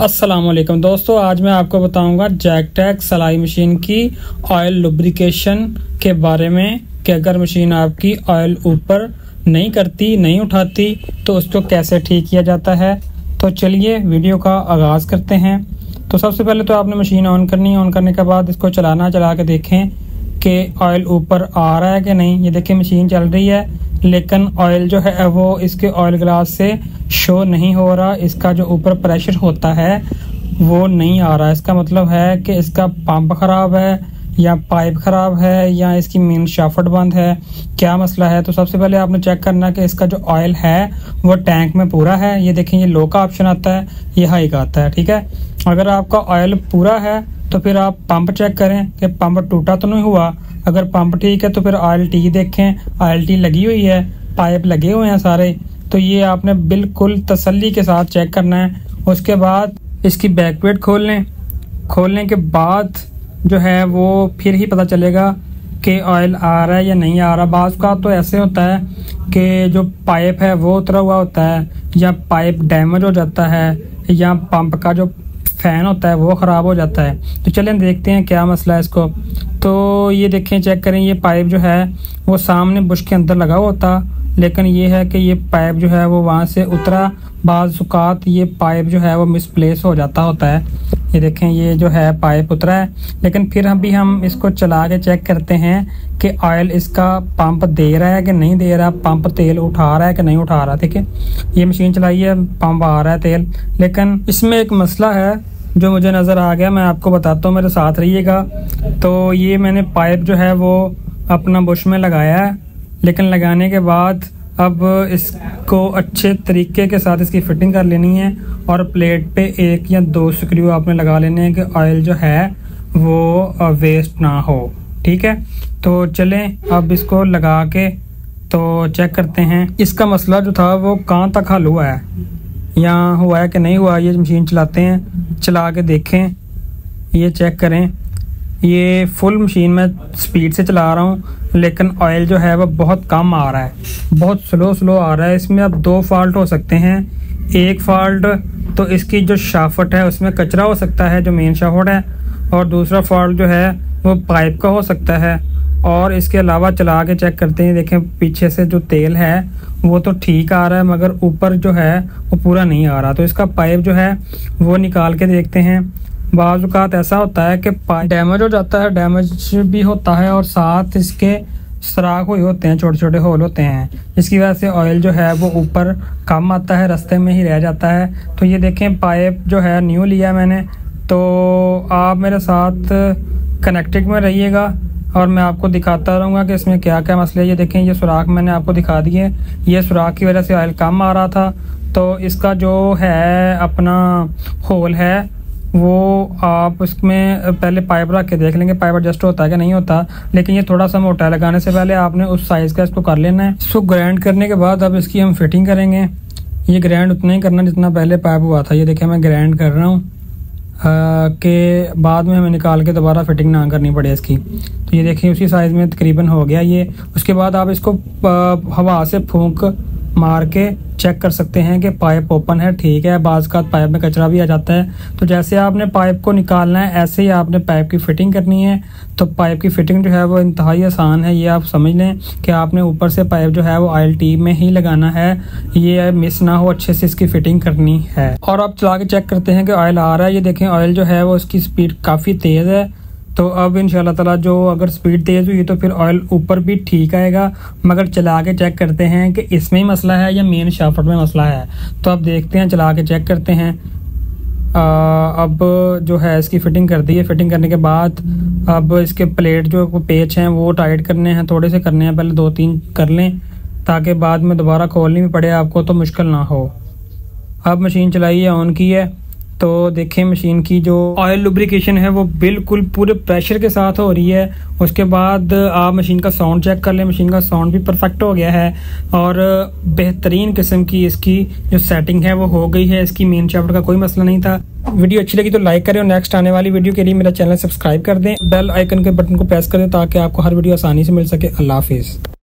असलम दोस्तों, आज मैं आपको बताऊँगा जैकटैक सलाई मशीन की ऑयल लुब्रिकेशन के बारे में कि अगर मशीन आपकी ऑयल ऊपर नहीं करती, नहीं उठाती तो उसको कैसे ठीक किया जाता है? तो चलिए वीडियो का आगाज़ करते हैं। तो सबसे पहले तो आपने मशीन ऑन करनी है। ऑन करने के बाद इसको चलाना, चला के देखें कि ऑयल ऊपर आ रहा है कि नहीं। ये देखें मशीन चल रही है। लेकिन ऑयल जो है, वो इसके ऑयल ग्लास से शो नहीं हो रहा। इसका जो ऊपर प्रेशर होता है, वो नहीं आ रहा। इसका मतलब है कि इसका पंप ख़राब है, या पाइप ख़राब है, या इसकी मेन शाफट बंद है। क्या मसला है? तो सबसे पहले आपने चेक करना कि इसका जो ऑयल है, वो टैंक में पूरा है। ये देखें, ये लो का ऑप्शन आता है, ये हाई का आता है, ठीक है? अगर आपका ऑयल पूरा है तो फिर आप पंप चेक करें कि पंप टूटा तो नहीं हुआ। अगर पंप ठीक है तो फिर आयल टी देखें। आयल टी लगी हुई है, पाइप लगे हुए हैं सारे। तो ये आपने बिल्कुल तसल्ली के साथ चेक करना है। उसके बाद इसकी बैक वेट खोल लें। खोलने के बाद जो है वो फिर ही पता चलेगा कि ऑयल आ रहा है या नहीं आ रहा। बाज का तो ऐसे होता है कि जो पाइप है वो उतरा हुआ होता है या पाइप डैमेज हो जाता है या पंप का जो फ़ैन होता है, वो ख़राब हो जाता है। तो चलें, देखते हैं क्या मसला है इसको। तो ये देखें, चेक करें, ये पाइप जो है, वो सामने बुश के अंदर लगा हुआ होता लेकिन ये है कि ये पाइप जो है, वो वहाँ से उतरा। बाज़ात ये पाइप जो है, वो मिसप्लेस हो जाता होता है। ये देखें, ये जो है पाइप उतरा है। लेकिन फिर अभी हम इसको चला के चेक करते हैं कि ऑयल इसका पंप दे रहा है कि नहीं दे रहा पंप तेल उठा रहा है कि नहीं उठा रहा, ठीक है? ये मशीन चलाई है पंप आ रहा है तेल। लेकिन इसमें एक मसला है जो मुझे नज़र आ गया, मैं आपको बताता हूँ, मेरे साथ रहिएगा। तो ये मैंने पाइप जो है वो अपना बुश में लगाया है। लेकिन लगाने के बाद अब इसको अच्छे तरीके के साथ इसकी फिटिंग कर लेनी है और प्लेट पे एक या दो स्क्रू आपने लगा लेने हैं कि ऑयल जो है वो वेस्ट ना हो। ठीक है? तो चलें, अब इसको लगा के तो चेक करते हैं। इसका मसला जो था वो कहाँ तक हल हुआ है? या हुआ है कि नहीं हुआ? ये मशीन चलाते हैं, चला के देखें, ये चेक करें। ये फुल मशीन में स्पीड से चला रहा हूँ, लेकिन ऑयल जो है वो बहुत कम आ रहा है। बहुत स्लो स्लो आ रहा है। इसमें अब दो फॉल्ट हो सकते हैं। एक फॉल्ट तो इसकी जो शाफट है, उसमें कचरा हो सकता है, जो मेन शाफट है, और दूसरा फॉल्ट जो है, वो पाइप का हो सकता है। और इसके अलावा चला के चेक करते हैं, देखें पीछे से जो तेल है, वो तो ठीक आ रहा है, मगर ऊपर जो है, वो पूरा नहीं आ रहा। तो इसका पाइप जो है, वो निकाल के देखते हैं। बाज़ात ऐसा होता है कि डैमेज हो जाता है डैमेज भी होता है और साथ इसके सराख हुए होते हैं छोटे छोटे होल होते हैं। इसकी वजह से ऑयल जो है वो ऊपर कम आता है, रास्ते में ही रह जाता है। तो ये देखें, पाइप जो है न्यू लिया मैंने। तो आप मेरे साथ कनेक्टेड में रहिएगा और मैं आपको दिखाता रहूँगा कि इसमें क्या क्या मसले ये देखें, ये सुराख मैंने आपको दिखा दिए। ये सुराख की वजह से ऑयल कम आ रहा था। तो इसका जो है अपना होल है वो आप उसमें पहले पाइप रख के देख लेंगे। पाइप एडजस्ट होता है कि नहीं होता, लेकिन ये थोड़ा सा मोटा लगाने से पहले आपने उस साइज़ का इसको कर लेना है। इसको ग्राइंड करने के बाद अब इसकी हम फिटिंग करेंगे। ये ग्राइंड उतना ही करना जितना पहले पाइप हुआ था। ये देखें मैं ग्राइंड कर रहा हूँ। के बाद में हमें निकाल के दोबारा फिटिंग ना करनी पड़े इसकी। तो ये देखिए, उसी साइज़ में तकरीबन हो गया ये। उसके बाद आप इसको हवा से फूंक मार के चेक कर सकते हैं कि पाइप ओपन है, ठीक है बाज का पाइप में कचरा भी आ जाता है। तो जैसे आपने पाइप को निकालना है, ऐसे ही आपने पाइप की फिटिंग करनी है। तो पाइप की फिटिंग जो है वो इंतहाई आसान है, ये आप समझ लें कि आपने ऊपर से पाइप जो है वो ऑयल टी में ही लगाना है। ये मिस ना हो, अच्छे से इसकी फिटिंग करनी है। और आप चला के चेक करते हैं कि ऑयल आ रहा है। ये देखें ऑयल जो है वो इसकी स्पीड काफ़ी तेज़ है। तो अब इन ताला जो अगर स्पीड तेज़ हुई तो फिर ऑयल ऊपर भी ठीक आएगा। मगर चला के चेक करते हैं कि इसमें ही मसला है या मेन शाफट में मसला है। तो अब देखते हैं चला के चेक करते हैं। आ, अब जो है इसकी फ़िटिंग कर दी है। फिटिंग करने के बाद अब इसके प्लेट जो पेच हैं वो टाइट करने हैं थोड़े से करने हैं। पहले दो तीन कर लें ताकि बाद में दोबारा खोलनी भी पड़े आपको तो मुश्किल ना हो। अब मशीन चलाई है ऑन की है। तो देखें मशीन की जो ऑयल लुब्रिकेशन है, वो बिल्कुल पूरे प्रेशर के साथ हो रही है। उसके बाद आप मशीन का साउंड चेक कर लें। मशीन का साउंड भी परफेक्ट हो गया है। और बेहतरीन किस्म की इसकी जो सेटिंग है, वो हो गई है। इसकी मेन चैप्टर का कोई मसला नहीं था। वीडियो अच्छी लगी तो लाइक करें और नेक्स्ट आने वाली वीडियो के लिए मेरा चैनल सब्सक्राइब कर दें। बेल आइकन के बटन को प्रेस कर दें ताकि आपको हर वीडियो आसानी से मिल सके। अल्लाह हाफिज़।